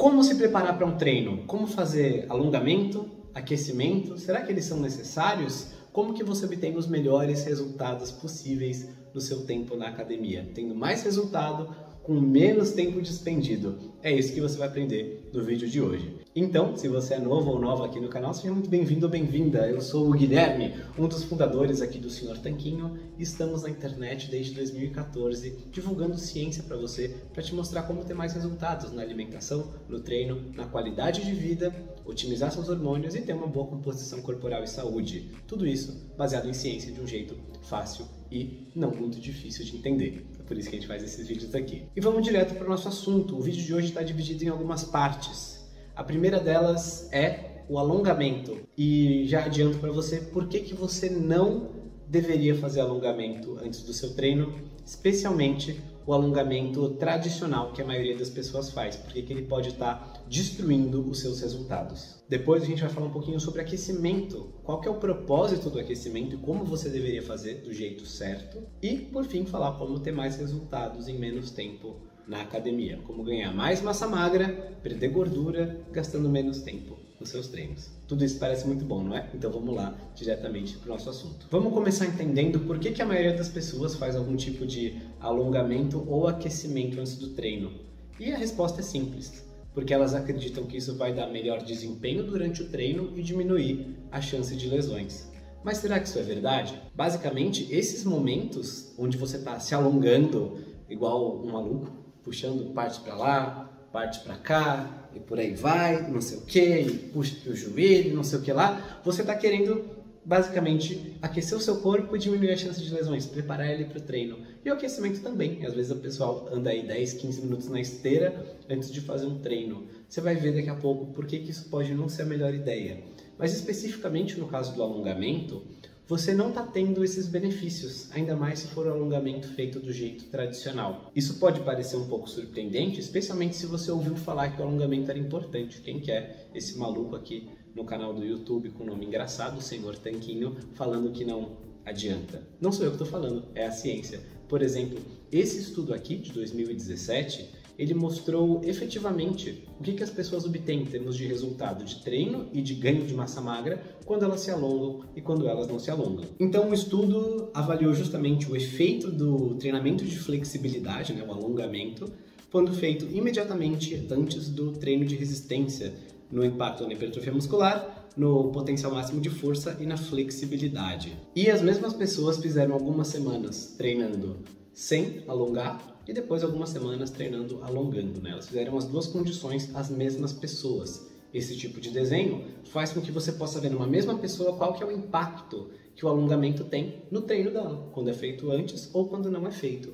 Como se preparar para um treino? Como fazer alongamento, aquecimento? Será que eles são necessários? Como que você obtém os melhores resultados possíveis no seu tempo na academia, tendo mais resultado com menos tempo despendido. É isso que você vai aprender no vídeo de hoje. Então, se você é novo ou nova aqui no canal, seja muito bem-vindo ou bem-vinda. Eu sou o Guilherme, um dos fundadores aqui do Senhor Tanquinho, e estamos na internet desde 2014, divulgando ciência para você, para te mostrar como ter mais resultados na alimentação, no treino, na qualidade de vida, otimizar seus hormônios e ter uma boa composição corporal e saúde. Tudo isso baseado em ciência de um jeito fácil e não muito difícil de entender. Por isso que a gente faz esses vídeos aqui. E vamos direto para o nosso assunto. O vídeo de hoje está dividido em algumas partes. A primeira delas é o alongamento. E já adianto para você por que, que você não deveria fazer alongamento antes do seu treino, especialmente o alongamento tradicional que a maioria das pessoas faz, porque ele pode estar tá destruindo os seus resultados. Depois a gente vai falar um pouquinho sobre aquecimento, qual que é o propósito do aquecimento e como você deveria fazer do jeito certo. E por fim falar como ter mais resultados em menos tempo na academia, como ganhar mais massa magra, perder gordura, gastando menos tempo nos seus treinos. Tudo isso parece muito bom, não é? Então vamos lá diretamente para o nosso assunto. Vamos começar entendendo por que, que a maioria das pessoas faz algum tipo de alongamento ou aquecimento antes do treino. E a resposta é simples, porque elas acreditam que isso vai dar melhor desempenho durante o treino e diminuir a chance de lesões. Mas será que isso é verdade? Basicamente, esses momentos onde você está se alongando igual um maluco, puxando parte para lá, parte para cá, e por aí vai, não sei o que, puxa o joelho, não sei o que lá, você está querendo basicamente aquecer o seu corpo e diminuir a chance de lesões, preparar ele para o treino. E o aquecimento também. Às vezes o pessoal anda aí 10, 15 minutos na esteira antes de fazer um treino. Você vai ver daqui a pouco por que, que isso pode não ser a melhor ideia. Mas especificamente no caso do alongamento, você não está tendo esses benefícios, ainda mais se for o alongamento feito do jeito tradicional. Isso pode parecer um pouco surpreendente, especialmente se você ouviu falar que o alongamento era importante. Quem quer é esse maluco aqui no canal do YouTube com o nome engraçado, o Senhor Tanquinho, falando que não adianta? Não sou eu que estou falando, é a ciência. Por exemplo, esse estudo aqui de 2017 ele mostrou efetivamente o que, que as pessoas obtêm em termos de resultado de treino e de ganho de massa magra quando elas se alongam e quando elas não se alongam. Então, o estudo avaliou justamente o efeito do treinamento de flexibilidade, né, o alongamento, quando feito imediatamente antes do treino de resistência, no impacto na hipertrofia muscular, no potencial máximo de força e na flexibilidade. E as mesmas pessoas fizeram algumas semanas treinando sem alongar e depois algumas semanas treinando alongando. Né? Elas fizeram as duas condições as mesmas pessoas. Esse tipo de desenho faz com que você possa ver numa mesma pessoa qual que é o impacto que o alongamento tem no treino dela, quando é feito antes ou quando não é feito.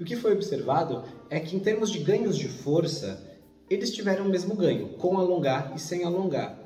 E o que foi observado é que em termos de ganhos de força, eles tiveram o mesmo ganho, com alongar e sem alongar.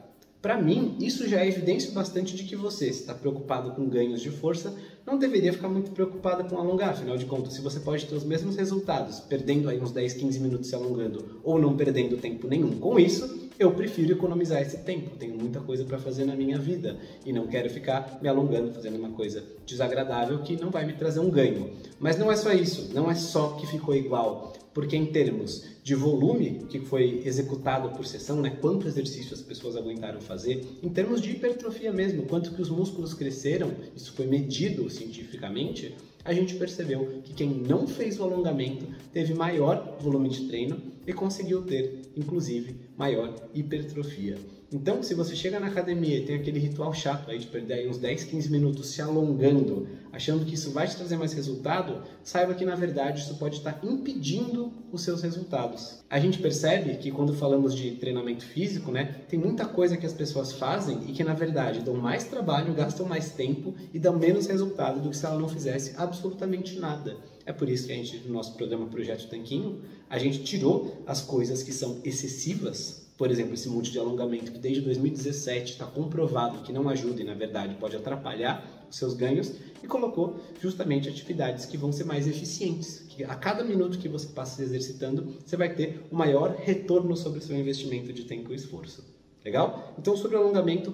Para mim, isso já é evidência bastante de que você, se está preocupado com ganhos de força, não deveria ficar muito preocupado com alongar. Afinal de contas, se você pode ter os mesmos resultados, perdendo aí uns 10, 15 minutos se alongando, ou não perdendo tempo nenhum com isso, eu prefiro economizar esse tempo. Tenho muita coisa para fazer na minha vida e não quero ficar me alongando fazendo uma coisa desagradável que não vai me trazer um ganho. Mas não é só isso, não é só que ficou igual, porque em termos de volume que foi executado por sessão, né, quanto exercício as pessoas aguentaram fazer, em termos de hipertrofia mesmo, quanto que os músculos cresceram, isso foi medido cientificamente, a gente percebeu que quem não fez o alongamento teve maior volume de treino e conseguiu ter, inclusive, maior hipertrofia. Então, se você chega na academia e tem aquele ritual chato aí de perder uns 10, 15 minutos se alongando, achando que isso vai te trazer mais resultado, saiba que na verdade isso pode estar impedindo os seus resultados. A gente percebe que quando falamos de treinamento físico, né, tem muita coisa que as pessoas fazem e que na verdade dão mais trabalho, gastam mais tempo e dão menos resultado do que se ela não fizesse absolutamente nada. É por isso que a gente, no nosso programa Projeto Tanquinho, a gente tirou as coisas que são excessivas por exemplo, esse monte de alongamento que desde 2017 está comprovado que não ajuda e na verdade pode atrapalhar os seus ganhos e colocou justamente atividades que vão ser mais eficientes, que a cada minuto que você passa se exercitando, você vai ter o um maior retorno sobre o seu investimento de tempo e esforço. Legal? Então, sobre o alongamento,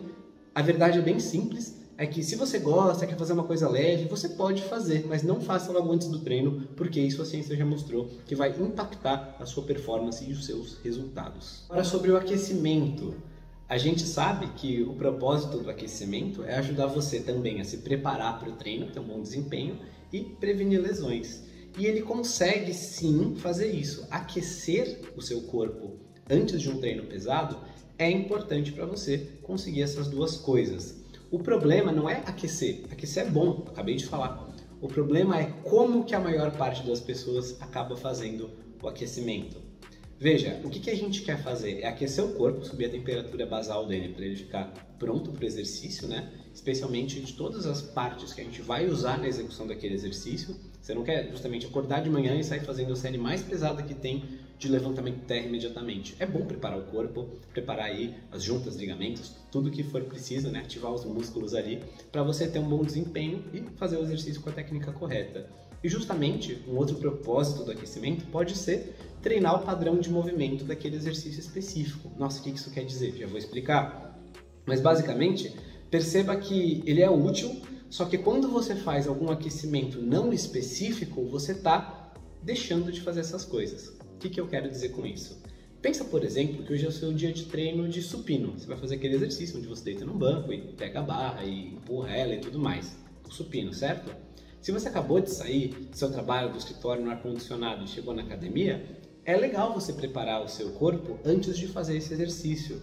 a verdade é bem simples, é que se você gosta, quer fazer uma coisa leve, você pode fazer, mas não faça logo antes do treino, porque isso a ciência já mostrou que vai impactar a sua performance e os seus resultados. Agora sobre o aquecimento. A gente sabe que o propósito do aquecimento é ajudar você também a se preparar para o treino, ter um bom desempenho e prevenir lesões. E ele consegue sim fazer isso. Aquecer o seu corpo antes de um treino pesado é importante para você conseguir essas duas coisas. O problema não é aquecer. Aquecer é bom, acabei de falar. O problema é como que a maior parte das pessoas acaba fazendo o aquecimento. Veja, o que, que a gente quer fazer é aquecer o corpo, subir a temperatura basal dele para ele ficar pronto para o exercício, né? Especialmente de todas as partes que a gente vai usar na execução daquele exercício. Você não quer justamente acordar de manhã e sair fazendo a série mais pesada que tem de levantamento terra imediatamente. É bom preparar o corpo, preparar aí as juntas, ligamentos, tudo que for preciso, né? Ativar os músculos ali para você ter um bom desempenho e fazer o exercício com a técnica correta. E justamente um outro propósito do aquecimento pode ser treinar o padrão de movimento daquele exercício específico. Nossa, o que isso quer dizer? Já vou explicar. Mas basicamente, perceba que ele é útil, só que quando você faz algum aquecimento não específico, você está deixando de fazer essas coisas. O que, que eu quero dizer com isso? Pensa, por exemplo, que hoje é o seu dia de treino de supino. Você vai fazer aquele exercício onde você deita no banco e pega a barra e empurra ela e tudo mais. O supino, certo? Se você acabou de sair do seu trabalho, do escritório no ar-condicionado e chegou na academia, é legal você preparar o seu corpo antes de fazer esse exercício.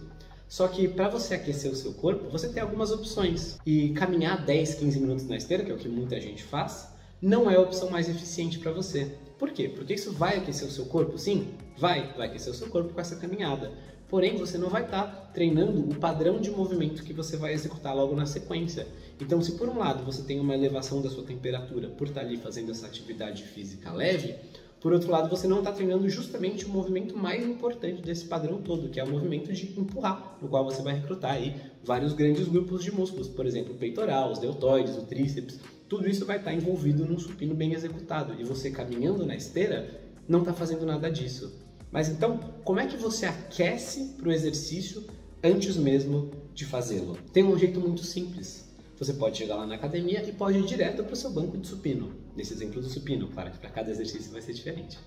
Só que para você aquecer o seu corpo, você tem algumas opções. E caminhar 10, 15 minutos na esteira, que é o que muita gente faz, não é a opção mais eficiente para você. Por quê? Porque isso vai aquecer o seu corpo? Sim, vai, vai aquecer o seu corpo com essa caminhada. Porém, você não vai estar tá treinando o padrão de movimento que você vai executar logo na sequência. Então, se por um lado você tem uma elevação da sua temperatura por estar tá ali fazendo essa atividade física leve, por outro lado, você não está treinando justamente o movimento mais importante desse padrão todo, que é o movimento de empurrar, no qual você vai recrutar aí vários grandes grupos de músculos, por exemplo, o peitoral, os deltoides, o tríceps, tudo isso vai estar tá envolvido num supino bem executado. E você caminhando na esteira não está fazendo nada disso. Mas então, como é que você aquece para o exercício antes mesmo de fazê-lo? Tem um jeito muito simples. Você pode chegar lá na academia e pode ir direto para o seu banco de supino. Nesse exemplo do supino, claro que para cada exercício vai ser diferente.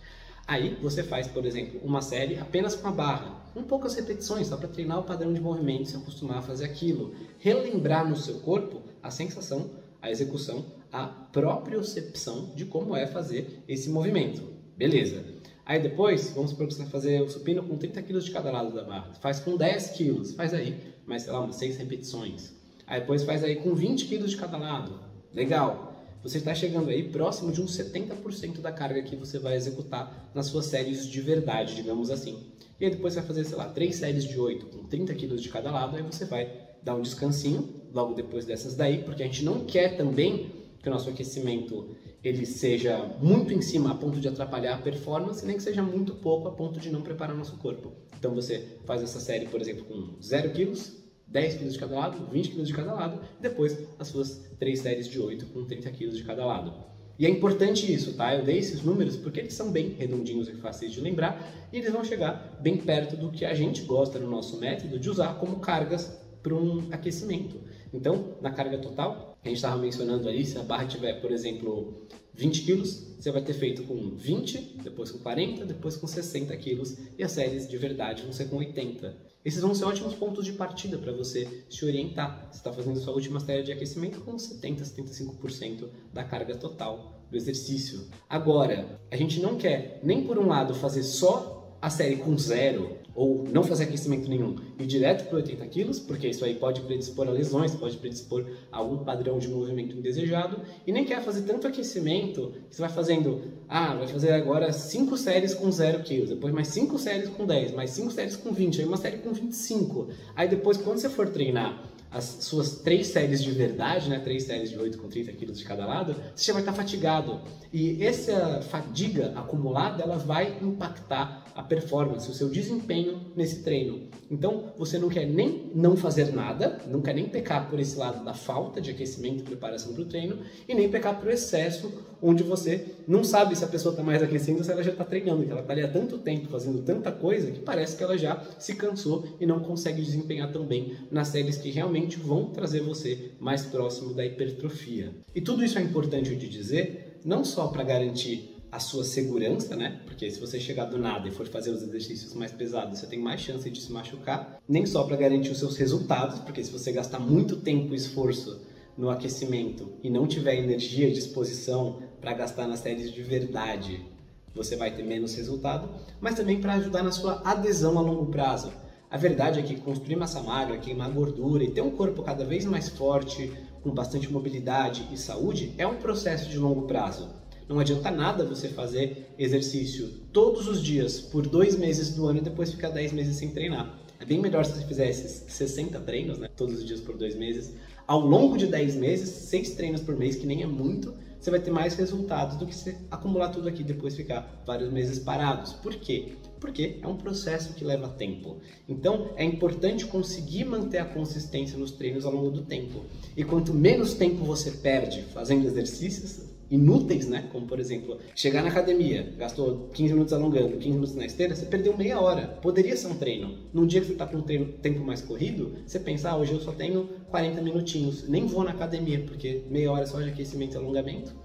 Aí você faz, por exemplo, uma série apenas com a barra, com poucas repetições, só para treinar o padrão de movimento, se acostumar a fazer aquilo, relembrar no seu corpo a sensação, a execução, a propriocepção de como é fazer esse movimento. Beleza. Aí depois, vamos supor que você vai fazer o supino com 30 kg de cada lado da barra. Faz com 10 kg, faz aí, mais sei lá, umas 6 repetições. Aí depois faz aí com 20 kg de cada lado. Legal. Você está chegando aí próximo de uns 70% da carga que você vai executar nas suas séries de verdade, digamos assim. E aí depois você vai fazer, sei lá, 3 séries de 8 com 30 kg de cada lado, aí você vai dar um descansinho logo depois dessas daí, porque a gente não quer também que o nosso aquecimento ele seja muito em cima a ponto de atrapalhar a performance, nem que seja muito pouco a ponto de não preparar nosso corpo. Então você faz essa série, por exemplo, com 0 kg, 10 kg de cada lado, 20 kg de cada lado, e depois as suas três séries de 8 com 30 kg de cada lado. E é importante isso, tá? Eu dei esses números porque eles são bem redondinhos e fáceis de lembrar, e eles vão chegar bem perto do que a gente gosta no nosso método de usar como cargas para um aquecimento. Então, na carga total, a gente estava mencionando aí, se a barra tiver, por exemplo, 20 quilos, você vai ter feito com 20, depois com 40, depois com 60 quilos, e as séries de verdade vão ser com 80. Esses vão ser ótimos pontos de partida para você se orientar. Você está fazendo sua última série de aquecimento com 70, 75% da carga total do exercício. Agora, a gente não quer nem por um lado fazer só a série com zero ou não fazer aquecimento nenhum e direto para 80 quilos, porque isso aí pode predispor a lesões, pode predispor a algum padrão de movimento indesejado, e nem quer fazer tanto aquecimento que você vai fazendo, ah, vai fazer agora 5 séries com 0 quilos, depois mais 5 séries com 10, mais 5 séries com 20, aí uma série com 25. Aí depois, quando você for treinar as suas três séries de verdade, né, três séries de 8 com 30 quilos de cada lado, você já vai estar fatigado. E essa fadiga acumulada, ela vai impactar a performance, o seu desempenho nesse treino. Então, você não quer nem não fazer nada, não quer nem pecar por esse lado da falta de aquecimento e preparação para o treino, e nem pecar por excesso, onde você não sabe se a pessoa está mais aquecendo ou se ela já está treinando, que ela está ali há tanto tempo fazendo tanta coisa que parece que ela já se cansou e não consegue desempenhar tão bem nas séries que realmente vão trazer você mais próximo da hipertrofia. E tudo isso é importante de dizer, não só para garantir a sua segurança, né? Porque se você chegar do nada e for fazer os exercícios mais pesados, você tem mais chance de se machucar. Nem só para garantir os seus resultados, porque se você gastar muito tempo e esforço no aquecimento e não tiver energia e disposição para gastar nas séries de verdade, você vai ter menos resultado, mas também para ajudar na sua adesão a longo prazo. A verdade é que construir massa magra, queimar gordura e ter um corpo cada vez mais forte, com bastante mobilidade e saúde, é um processo de longo prazo. Não adianta nada você fazer exercício todos os dias por dois meses do ano e depois ficar 10 meses sem treinar. É bem melhor se você fizesse 60 treinos, né, todos os dias por dois meses. Ao longo de 10 meses, 6 treinos por mês, que nem é muito, você vai ter mais resultados do que se acumular tudo aqui e depois ficar vários meses parados. Por quê? Porque é um processo que leva tempo. Então, é importante conseguir manter a consistência nos treinos ao longo do tempo. E quanto menos tempo você perde fazendo exercícios, inúteis, né? Como por exemplo, chegar na academia, gastou 15 minutos alongando, 15 minutos na esteira, você perdeu meia hora. Poderia ser um treino. Num dia que você está com um treino, tempo mais corrido, você pensa, ah, hoje eu só tenho 40 minutinhos, nem vou na academia, porque meia hora só de aquecimento e alongamento.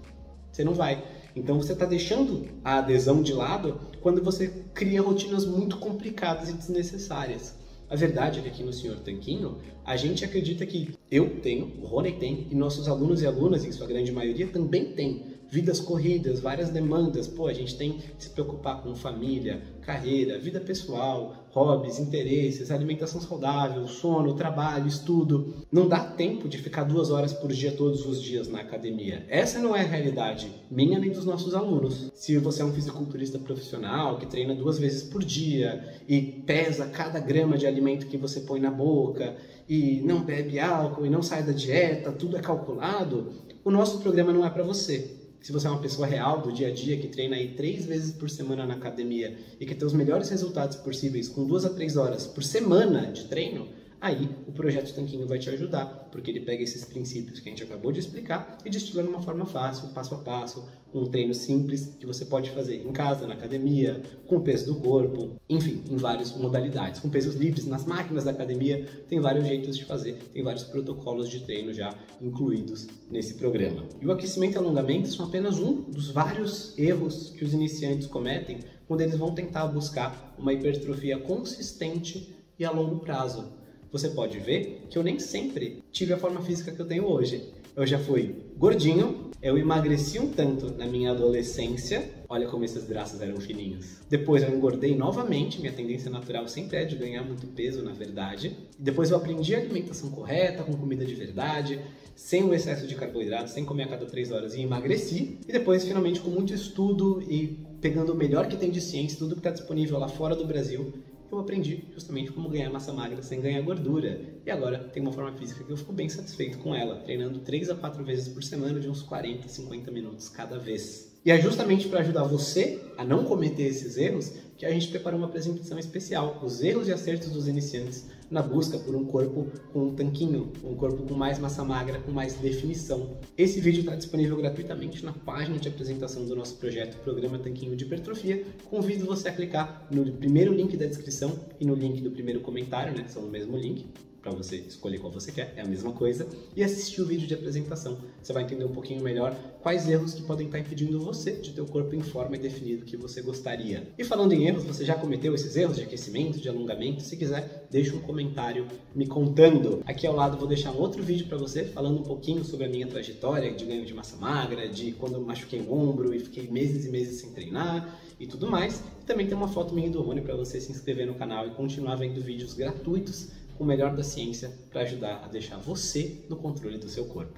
Você não vai. Então você está deixando a adesão de lado quando você cria rotinas muito complicadas e desnecessárias. A verdade é que aqui no Senhor Tanquinho, a gente acredita que eu tenho, o Rony tem, e nossos alunos e alunas, em sua grande maioria, também tem vidas corridas, várias demandas. Pô, a gente tem que se preocupar com família, carreira, vida pessoal, hobbies, interesses, alimentação saudável, sono, trabalho, estudo. Não dá tempo de ficar duas horas por dia todos os dias na academia. Essa não é a realidade minha nem dos nossos alunos. Se você é um fisiculturista profissional que treina duas vezes por dia e pesa cada grama de alimento que você põe na boca e não bebe álcool e não sai da dieta, tudo é calculado, o nosso programa não é para você se você é uma pessoa real do dia a dia que treina aí três vezes por semana na academia e que tem os melhores resultados possíveis com duas a três horas por semana de treino, aí o projeto Tanquinho vai te ajudar, porque ele pega esses princípios que a gente acabou de explicar e destila de uma forma fácil, passo a passo, um treino simples que você pode fazer em casa, na academia, com o peso do corpo, enfim, em várias modalidades, com pesos livres nas máquinas da academia, tem vários jeitos de fazer, tem vários protocolos de treino já incluídos nesse programa. E o aquecimento e alongamento são apenas um dos vários erros que os iniciantes cometem quando eles vão tentar buscar uma hipertrofia consistente e a longo prazo você pode ver que eu nem sempre tive a forma física que eu tenho hoje. Eu já fui gordinho, eu emagreci um tanto na minha adolescência. Olha como esses braços eram fininhos. Depois eu engordei novamente, minha tendência natural sempre é de ganhar muito peso, na verdade. Depois eu aprendi a alimentação correta, com comida de verdade, sem o excesso de carboidrato, sem comer a cada três horas e emagreci. E depois, finalmente, com muito estudo e pegando o melhor que tem de ciência, tudo que está disponível lá fora do Brasil, eu aprendi justamente como ganhar massa magra sem ganhar gordura. E agora tem uma forma física que eu fico bem satisfeito com ela, treinando 3 a 4 vezes por semana de uns 40, 50 minutos cada vez. E é justamente para ajudar você a não cometer esses erros que a gente preparou uma apresentação especial, os erros e acertos dos iniciantes na busca por um corpo com um tanquinho, um corpo com mais massa magra, com mais definição. Esse vídeo está disponível gratuitamente na página de apresentação do nosso projeto Programa Tanquinho de Hipertrofia. Convido você a clicar no primeiro link da descrição e no link do primeiro comentário, né? São o mesmo link para você escolher qual você quer, é a mesma coisa, e assistir o vídeo de apresentação. Você vai entender um pouquinho melhor quais erros que podem estar impedindo você de ter o corpo em forma e definido que você gostaria. E falando em erros, você já cometeu esses erros de aquecimento, de alongamento? Se quiser, deixa um comentário me contando. Aqui ao lado vou deixar um outro vídeo para você falando um pouquinho sobre a minha trajetória de ganho de massa magra, de quando eu machuquei o ombro e fiquei meses e meses sem treinar e tudo mais. E também tem uma foto minha do Rony para você se inscrever no canal e continuar vendo vídeos gratuitos o melhor da ciência para ajudar a deixar você no controle do seu corpo.